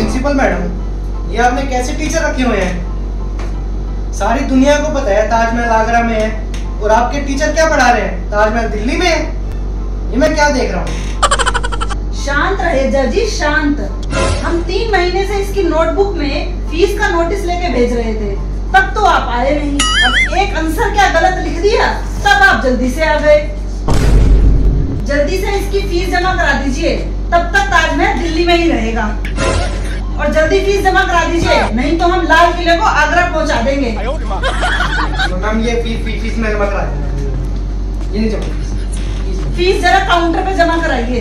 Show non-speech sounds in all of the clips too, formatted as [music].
Principal madam, ये आपने कैसे टीचर रखे हुए हैं? सारी दुनिया को पता है ताजमहल आगरा में है, और आपके टीचर क्या पढ़ा रहे हैं? ताजमहल दिल्ली में है? ये मैं क्या देख रहा हूँ? शांत रहे, जजी, शांत। हम तीन महीने से इसकी नोटबुक में फ़ीस का नोटिस लेके भेज रहे थे। तब तो आप आए नहीं। अब एक आंसर क्या गलत लिख दिया? तब आप जल्दी से आ गए। जल्दी से इसकी फ़ीस जमा करा दीजिए। तब तक ताजमहल दिल्ली में ही रहेगा। और जल्दी फ़ीस जमा करा दीजिए। नहीं तो हम लाल किले को आगरा पहुँचा देंगे। तो मैम ये फ़ी, फ़ीस मैं जमा करा ये जमा फ़ीस फ़ीस जरा काउंटर पे जमा कराइए।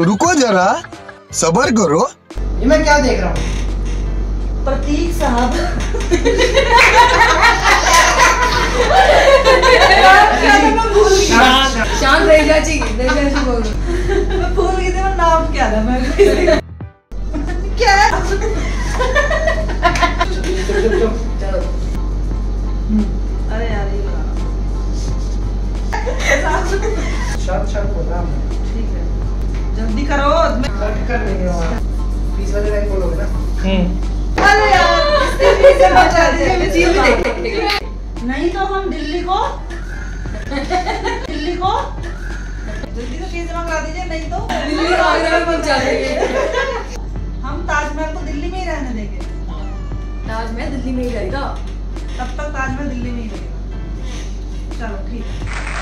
[laughs] रुको जरा सबर करो। ये मैं क्या देख रहा हूँ? प्रतीक साहब। [laughs] था मैं [laughs] क्या? है? अरे यार बोल हूँ ठीक है। जल्दी करो मैं- सर कर लेंगे वहाँ। वाले टाइम बोलोगे ना। अरे यार [laughs] देख नहीं तो हम दिल्ली को दिल्ली को जल्दी से फ़ीस जमा करा दीजिए नहीं तो दिल्ली आगरा में पहुँचा देंगे हम ताजमहल को दिल्ली में ही रहने देंगे। ताजमहल दिल्ली में ही रहेगा। तब तक ताजमहल दिल्ली में ही रहेगा। चलो ठीक है।